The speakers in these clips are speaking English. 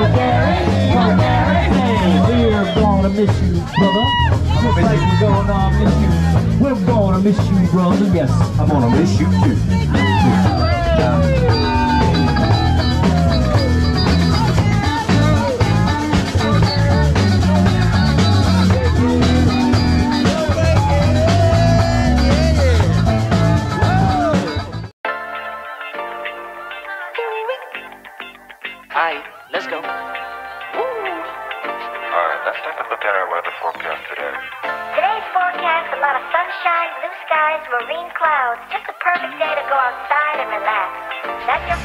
We're gonna miss you, brother. We're gonna miss you. We're gonna miss you, brother. Yes, I'm gonna miss you, too. That's your.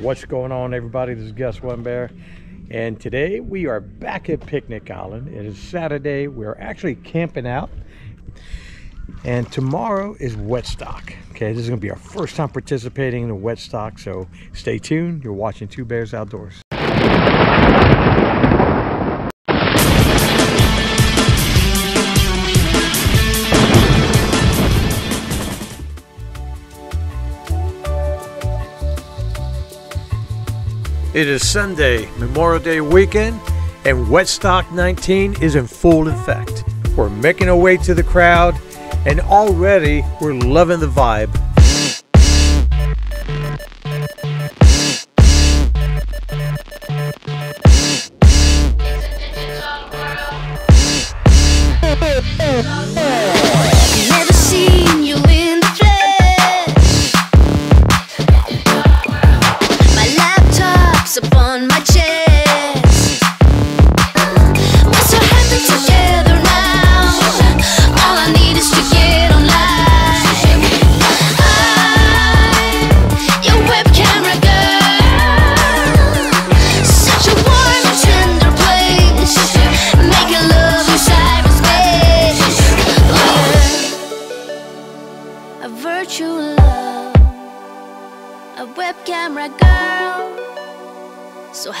What's going on, everybody? This is Gus One Bear, and today we are back at Picnic Island. It is Saturday. We're actually camping out, and tomorrow is Wetstock. Okay, this is going to be our first time participating in the Wetstock, so stay tuned. You're watching Two Bears Outdoors. It is Sunday, Memorial Day weekend, and Wetstock 19 is in full effect. We're making our way to the crowd, and already we're loving the vibe.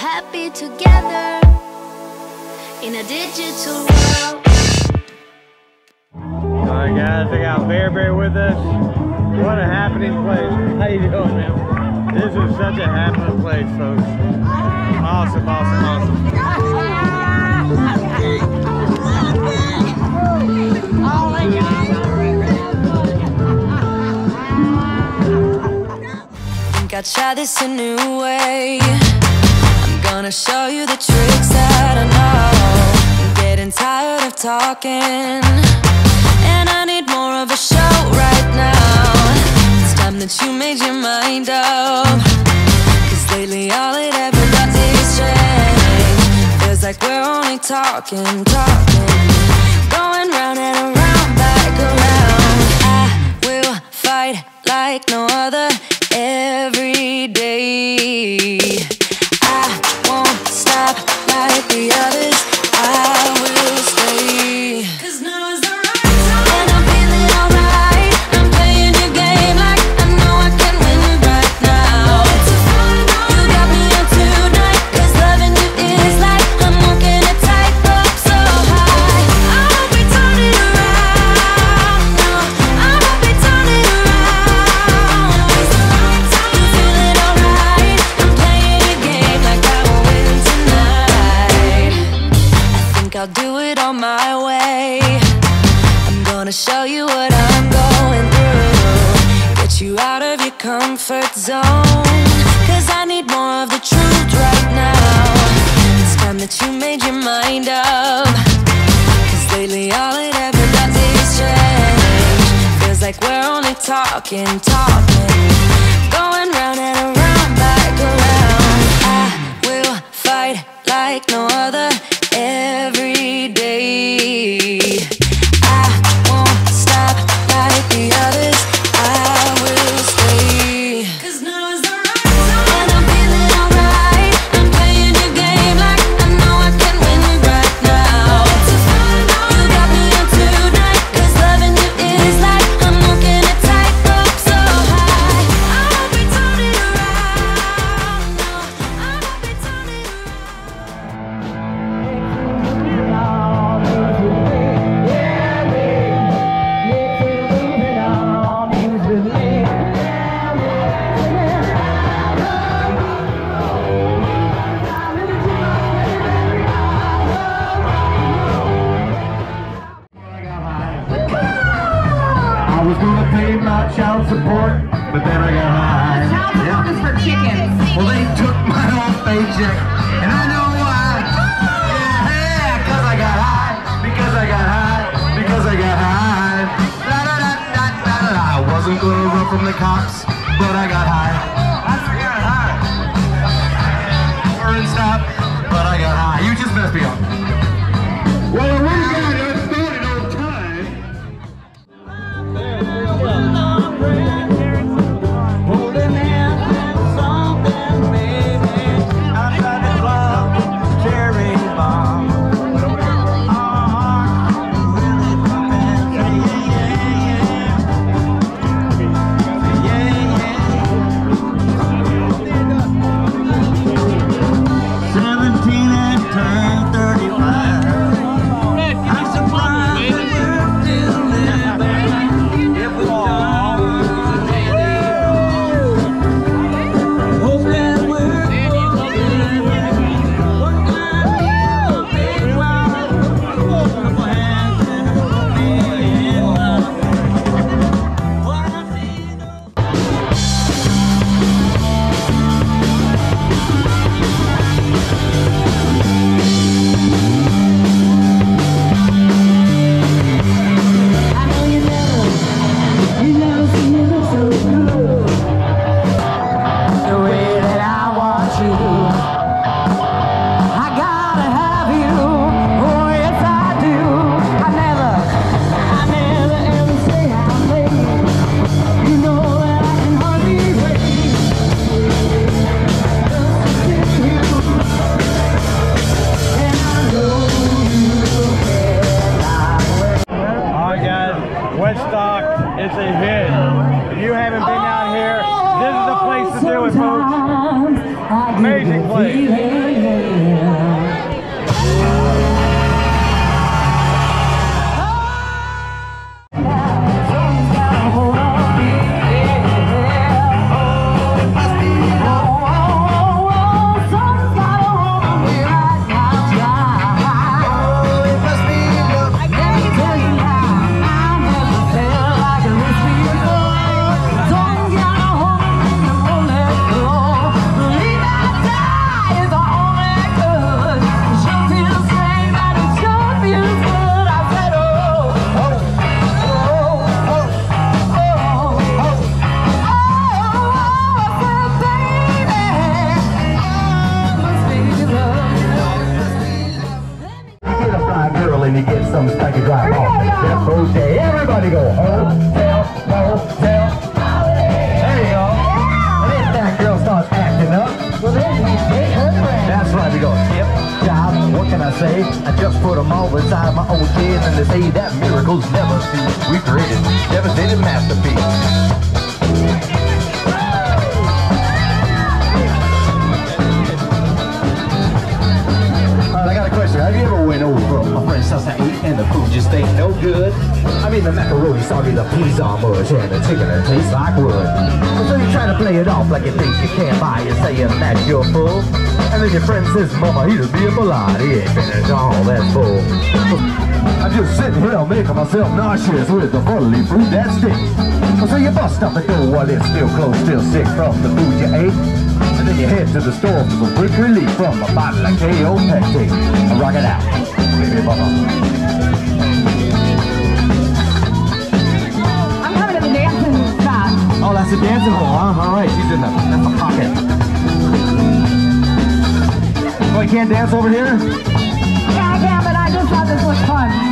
Happy together in a digital world. Alright guys, I got Bear Bear with us. What a happening place. How you doing, man? This is such a happening place, folks. Awesome, awesome, awesome. think I'd try this a new way. Gonna show you the tricks that I know. I'm getting tired of talking, and I need more of a show right now. It's time that you made your mind up. Cause lately all it ever does is change. Feels like we're only talking, talking. Going round and around, back around. I will fight like no other every day. The others. That you made your mind up. Cause lately all it ever does is change. Feels like we're only talking, talking. Going round and around, back around. I will fight like no other every day. I got child support, but then I got high. Child support is for chickens. Well, they took my whole paycheck, and I know why. Yeah, cause I got high, because I got high, because I got high. Da, da, da, da, da, da. I wasn't gonna run from the cops, but I got high. I got high. Burn stop, but I got high. You just messed me up. Well, Woodstock is a hit. If you haven't been out here, this is the place to do it, folks. Amazing place. Say? I just put them all inside my own kid and they say that miracles never cease. We created devastating masterpiece. The macaroni soggy, the peas are mush, and the chicken it tastes like wood. So you try to play it off like you think you can't buy it, saying that you're full. And then your friend says, Mama, be a ballad. He ain't finished all that full. I'm just sitting here making myself nauseous with the fully food that stinks. So you bust out the door while it's still closed, still sick from the food you ate. And then you head to the store for some quick relief from a bottle of Kaopectate. Rock it out. Baby, mama. That's a dancing hole, huh? All right, she's in the, that's a pocket. Oh, you can't dance over here? Yeah, I can, but I just thought this was fun.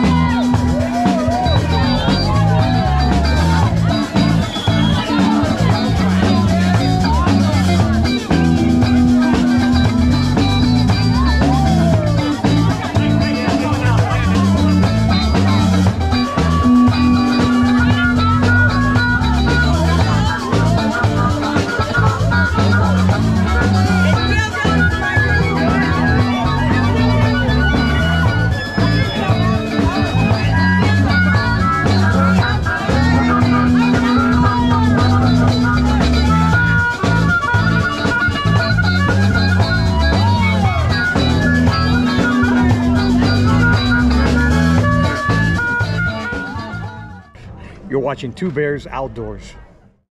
Watching Two Bears Outdoors.